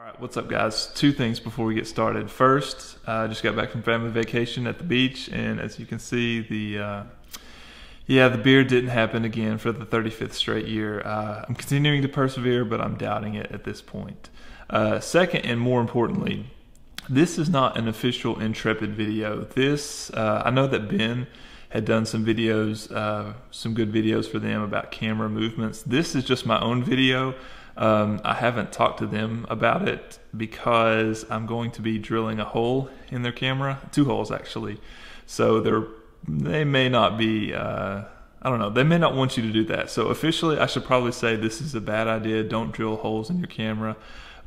All right, what's up, guys? Two things before we get started. First, I uh, just got back from family vacation at the beach, and as you can see, the uh, yeah, the beard didn't happen again for the 35th straight year. Uh, I'm continuing to persevere, but I'm doubting it at this point. Uh, second, and more importantly, this is not an official Intrepid video. This uh, I know that Ben had done some videos, uh, some good videos for them about camera movements. This is just my own video. Um, I haven't talked to them about it because I'm going to be drilling a hole in their camera, two holes actually. So they're they may not be. Uh, I don't know. They may not want you to do that. So officially, I should probably say this is a bad idea. Don't drill holes in your camera.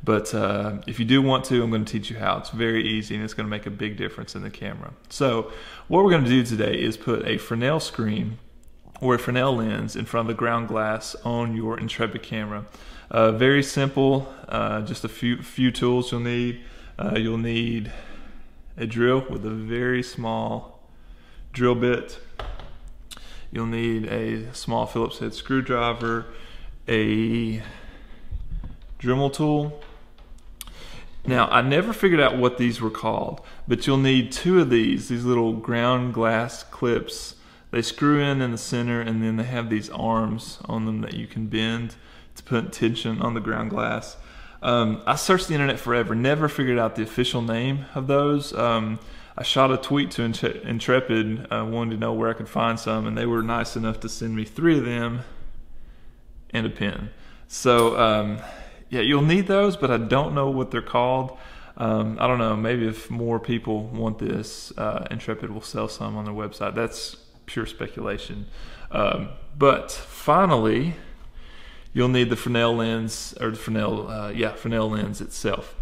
But uh, if you do want to, I'm going to teach you how. It's very easy and it's going to make a big difference in the camera. So what we're going to do today is put a Fresnel screen or a Fresnel lens in front of the ground glass on your Intrepid camera. Uh, very simple, uh, just a few few tools you'll need. Uh, you'll need a drill with a very small drill bit. You'll need a small Phillips head screwdriver, a Dremel tool. Now, I never figured out what these were called, but you'll need two of these, these little ground glass clips. They screw in in the center and then they have these arms on them that you can bend to put tension on the ground glass. Um, I searched the internet forever, never figured out the official name of those. Um, I shot a tweet to Intrepid, uh, wanted to know where I could find some, and they were nice enough to send me three of them and a pen. So, um, yeah, you'll need those, but I don't know what they're called. Um, I don't know. Maybe if more people want this, uh, Intrepid will sell some on their website. That's pure speculation. Um, but finally, you'll need the Fresnel lens or the Fresnel, uh, yeah, Fresnel lens itself.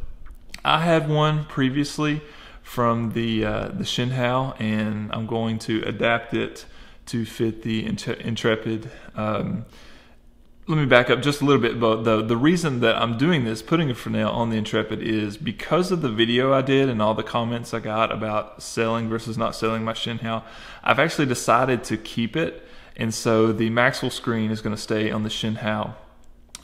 I had one previously from the uh, the Shen Hao, and I'm going to adapt it to fit the Intrepid. Um, let me back up just a little bit. But the the reason that I'm doing this, putting a Fresnel on the Intrepid, is because of the video I did and all the comments I got about selling versus not selling my Shen Hao. I've actually decided to keep it, and so the Maxwell screen is going to stay on the Shen Hao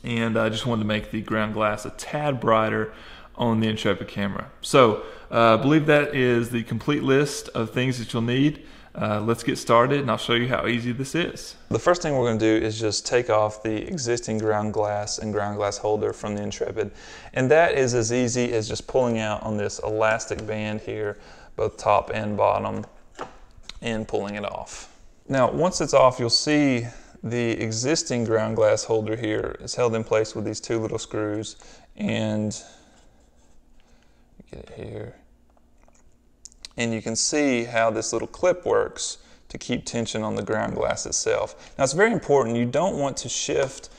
and I just wanted to make the ground glass a tad brighter on the Intrepid camera. So uh, I believe that is the complete list of things that you'll need. Uh, let's get started and I'll show you how easy this is. The first thing we're going to do is just take off the existing ground glass and ground glass holder from the Intrepid. And that is as easy as just pulling out on this elastic band here, both top and bottom, and pulling it off. Now, once it's off, you'll see the existing ground glass holder here is held in place with these two little screws and get it here. And you can see how this little clip works to keep tension on the ground glass itself. Now it's very important, you don't want to shift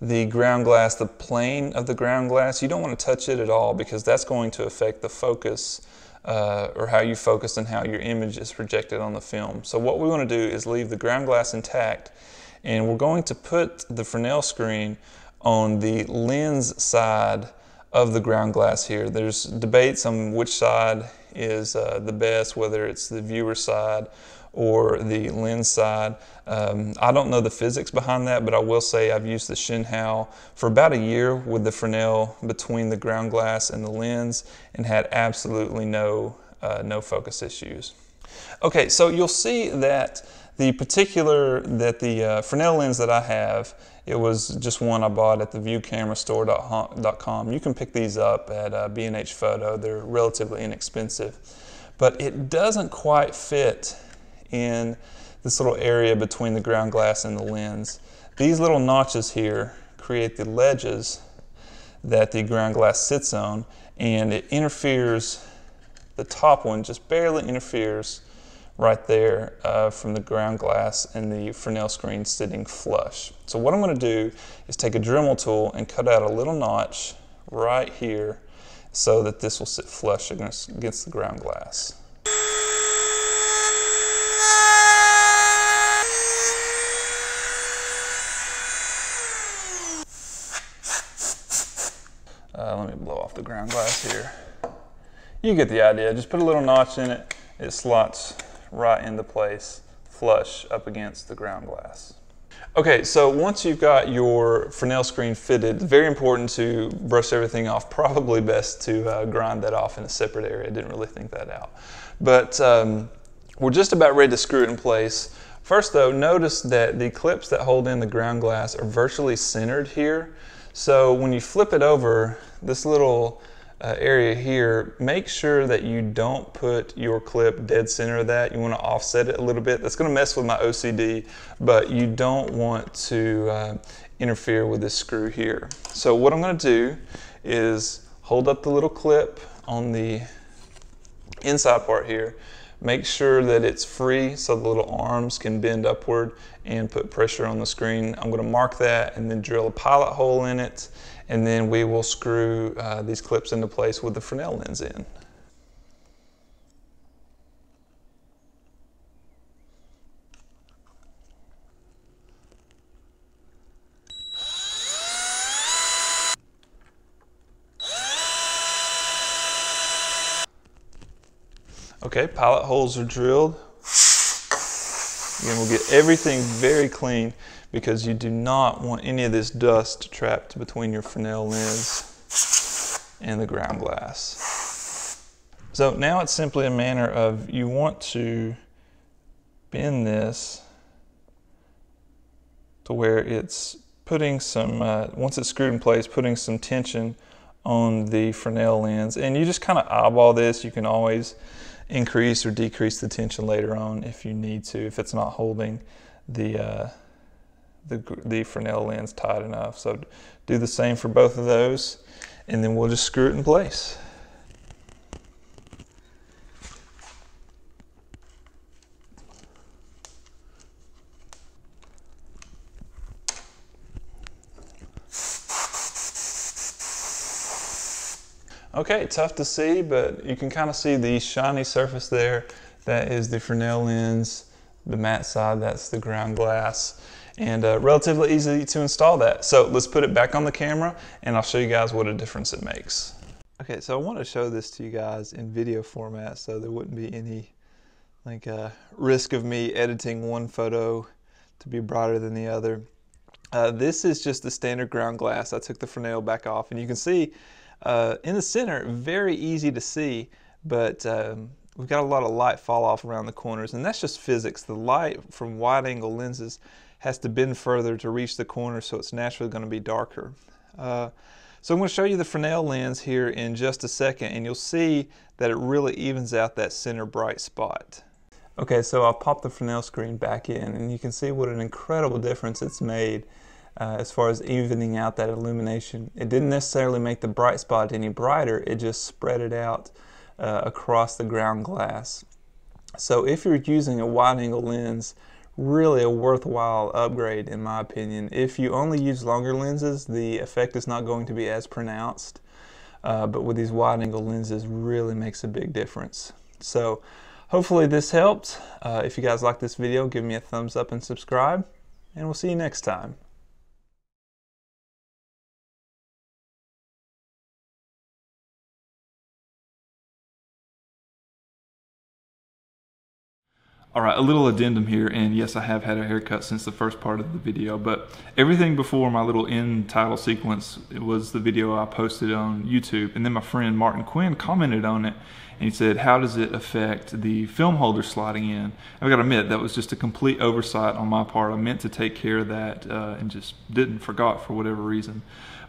the ground glass, the plane of the ground glass, you don't want to touch it at all because that's going to affect the focus uh, or how you focus and how your image is projected on the film. So what we want to do is leave the ground glass intact and we're going to put the Fresnel screen on the lens side of the ground glass here. There's debates on which side is uh, the best, whether it's the viewer side or the lens side. Um, I don't know the physics behind that, but I will say I've used the Shen Hao for about a year with the Fresnel between the ground glass and the lens and had absolutely no, uh, no focus issues. Okay, so you'll see that the particular, that the uh, Fresnel lens that I have, it was just one I bought at the viewcamerastore.com. You can pick these up at uh, B&H Photo. They're relatively inexpensive. But it doesn't quite fit in this little area between the ground glass and the lens. These little notches here create the ledges that the ground glass sits on and it interferes, the top one just barely interferes right there uh, from the ground glass and the Fresnel screen sitting flush. So what I'm going to do is take a Dremel tool and cut out a little notch right here so that this will sit flush against, against the ground glass. Uh, let me blow off the ground glass here. You get the idea. Just put a little notch in it. It slots right into place, flush up against the ground glass. Okay, so once you've got your Fresnel screen fitted, very important to brush everything off. Probably best to uh, grind that off in a separate area. I didn't really think that out. But um, we're just about ready to screw it in place. First though, notice that the clips that hold in the ground glass are virtually centered here. So when you flip it over, this little uh, area here, make sure that you don't put your clip dead center of that. You want to offset it a little bit. That's going to mess with my OCD, but you don't want to uh, interfere with this screw here. So what I'm going to do is hold up the little clip on the inside part here. Make sure that it's free so the little arms can bend upward and put pressure on the screen. I'm going to mark that and then drill a pilot hole in it and then we will screw uh, these clips into place with the Fresnel lens in. Okay, pilot holes are drilled. Again, we'll get everything very clean because you do not want any of this dust trapped between your Fresnel lens and the ground glass. So now it's simply a matter of you want to bend this to where it's putting some, uh, once it's screwed in place, putting some tension on the Fresnel lens. And you just kind of eyeball this. You can always increase or decrease the tension later on if you need to, if it's not holding the uh, the, the Fresnel lens tight enough. So do the same for both of those and then we'll just screw it in place. Okay, tough to see, but you can kind of see the shiny surface there. That is the Fresnel lens. The matte side, that's the ground glass and uh, relatively easy to install that. So let's put it back on the camera and I'll show you guys what a difference it makes. Okay, so I want to show this to you guys in video format so there wouldn't be any like uh, risk of me editing one photo to be brighter than the other. Uh, this is just the standard ground glass. I took the Fresnel back off and you can see uh, in the center, very easy to see, but um, we've got a lot of light fall off around the corners and that's just physics. The light from wide angle lenses has to bend further to reach the corner so it's naturally going to be darker. Uh, so I'm going to show you the Fresnel lens here in just a second and you'll see that it really evens out that center bright spot. Okay, so I'll pop the Fresnel screen back in and you can see what an incredible difference it's made uh, as far as evening out that illumination. It didn't necessarily make the bright spot any brighter, it just spread it out uh, across the ground glass. So if you're using a wide angle lens, really a worthwhile upgrade in my opinion. If you only use longer lenses, the effect is not going to be as pronounced. Uh, but with these wide angle lenses really makes a big difference. So hopefully this helped. Uh, if you guys like this video, give me a thumbs up and subscribe, and we'll see you next time. All right, a little addendum here, and yes, I have had a haircut since the first part of the video, but everything before my little end title sequence was the video I posted on YouTube, and then my friend Martin Quinn commented on it, and he said, how does it affect the film holder sliding in? I've got to admit, that was just a complete oversight on my part. I meant to take care of that uh, and just didn't, forgot for whatever reason.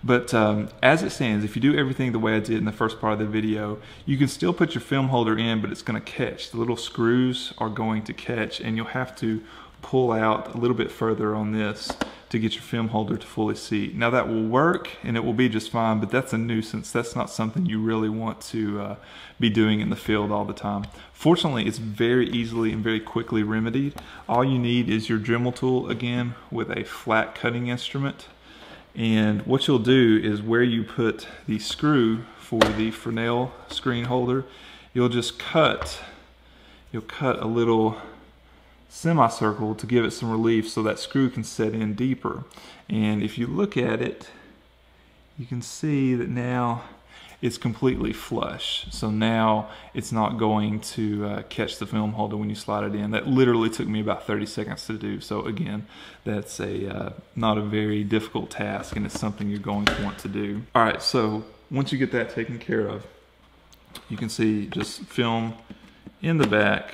But um, as it stands, if you do everything the way I did in the first part of the video, you can still put your film holder in, but it's gonna catch. The little screws are going to catch and you'll have to pull out a little bit further on this to get your film holder to fully seat. Now that will work and it will be just fine, but that's a nuisance. That's not something you really want to uh, be doing in the field all the time. Fortunately, it's very easily and very quickly remedied. All you need is your Dremel tool again with a flat cutting instrument and what you'll do is where you put the screw for the Fresnel screen holder, you'll just cut, you'll cut a little semicircle to give it some relief so that screw can set in deeper. And if you look at it, you can see that now it's completely flush. So now it's not going to uh, catch the film holder when you slide it in. That literally took me about 30 seconds to do. So again, that's a uh, not a very difficult task and it's something you're going to want to do. All right, so once you get that taken care of, you can see just film in the back,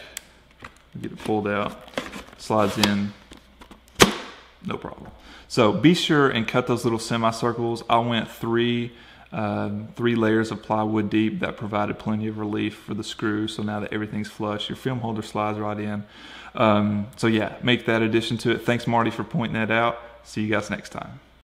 get it pulled out, slides in, no problem. So be sure and cut those little semicircles. I went three um, three layers of plywood deep that provided plenty of relief for the screw. So now that everything's flush, your film holder slides right in. Um, so yeah, make that addition to it. Thanks Marty for pointing that out. See you guys next time.